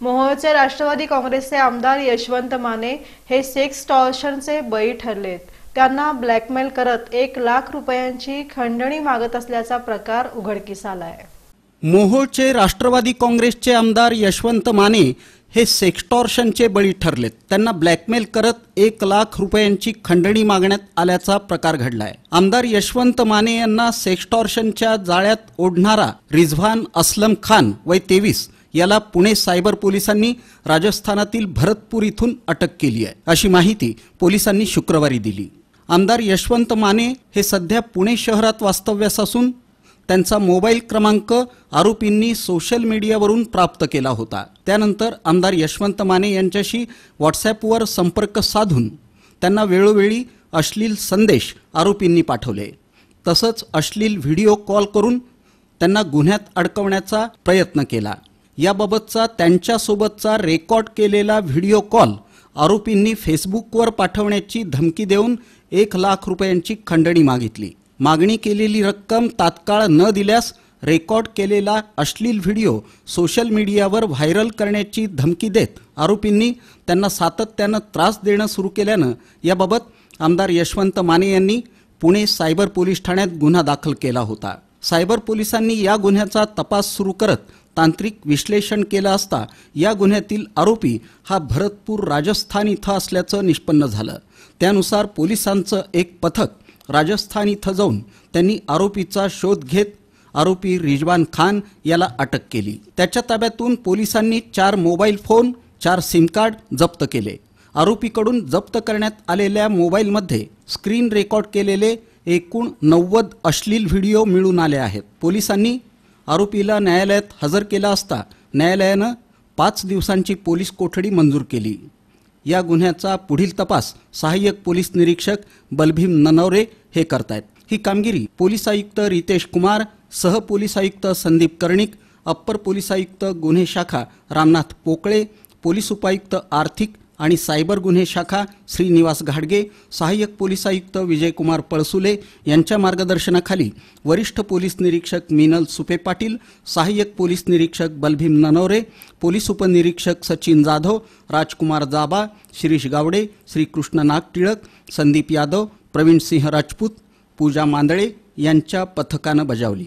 मोहोळचे राष्ट्रवादी काँग्रेसचे आमदार यशवंत माने हे सेक्स टॉर्शनचे बळी ठरलेत. त्यांना ब्लॅकमेल करत एक लाख रुपयांची खंडणी मागत असल्याचा प्रकार उघडकीस आलाय. मोहोळचे राष्ट्रवादी काँग्रेसचे आमदार यशवंत माने हे सेक्स्टॉर्शनचे बळी ठरलेत. त्यांना ब्लॅकमेल करत एक लाख रुपयांची खंडणी मागण्यात आल्याचा प्रकार घडलाय. आमदार यशवंत माने यांना सेक्स्टॉर्शनच्या जाळ्यात ओढणारा रिझवान असलम खान वय तेवीस याला पुणे सायबर पोलिसांनी राजस्थानातील भरतपूर इथून अटक केली आहे. अशी माहिती पोलिसांनी शुक्रवारी दिली. आमदार यशवंत माने हे सध्या पुणे शहरात वास्तव्यास असून त्यांचा मोबाईल क्रमांक आरोपींनी सोशल मीडियावरून प्राप्त केला होता. त्यानंतर आमदार यशवंत माने यांच्याशी व्हॉट्सॲपवर संपर्क साधून त्यांना वेळोवेळी अश्लील संदेश आरोपींनी पाठवले. तसंच अश्लील व्हिडिओ कॉल करून त्यांना गुन्ह्यात अडकवण्याचा प्रयत्न केला. याबाबतचा त्यांच्यासोबतचा रेकॉर्ड केलेला व्हिडिओ कॉल आरोपींनी फेसबुकवर पाठवण्याची धमकी देऊन एक लाख रुपयांची खंडणी मागितली. मागणी केलेली रक्कम तात्काळ न दिल्यास रेकॉर्ड केलेला अश्लील व्हिडिओ सोशल मीडियावर व्हायरल करण्याची धमकी देत आरोपींनी त्यांना सातत्यानं त्रास देणं सुरू केल्यानं याबाबत आमदार यशवंत माने यांनी पुणे सायबर पोलीस ठाण्यात गुन्हा दाखल केला होता. सायबर पोलिसांनी या गुन्ह्याचा तपास सुरू करत तांत्रिक विश्लेषण केलं असता या गुन्ह्यातील आरोपी हा भरतपूर राजस्थान इथं असल्याचं निष्पन्न झालं. त्यानुसार पोलिसांचं एक पथक राजस्थान इथं जाऊन त्यांनी आरोपीचा शोध घेत आरोपी रिजवान खान याला अटक केली. त्याच्या ताब्यातून पोलिसांनी चार मोबाईल फोन चार सिम कार्ड जप्त केले. आरोपीकडून जप्त करण्यात आलेल्या मोबाईलमध्ये स्क्रीन रेकॉर्ड केलेले एकूण नव्वद अश्लील व्हिडिओ मिळून आले आहेत. पोलिसांनी आरोपीला न्यायालयात हजर केला असता न्यायालयानं पाच दिवसांची पोलीस कोठडी मंजूर केली. या गुन्ह्याचा पुढील तपास सहाय्यक पोलीस निरीक्षक बलभीम ननवरे हे करतायत. ही कामगिरी पोलीस आयुक्त रितेश कुमार सह पोलीस आयुक्त संदीप कर्णिक अप्पर पोलीस आयुक्त गुन्हे शाखा रामनाथ पोकळे पोलीस उपायुक्त आर्थिक आणि सायबर गुन्हे शाखा श्रीनिवास घाडगे सहाय्यक पोलीस आयुक्त विजयकुमार पळसुले यांच्या मार्गदर्शनाखाली वरिष्ठ पोलीस निरीक्षक मिनल सुपे पाटील सहाय्यक पोलीस निरीक्षक बलभीम ननवरे पोलीस उपनिरीक्षक सचिन जाधव राजकुमार जाबा शिरीष गावडे श्रीकृष्ण नाग टिळक संदीप यादव प्रवीण सिंह राजपूत पूजा मांदळे यांच्या पथकानं बजावली.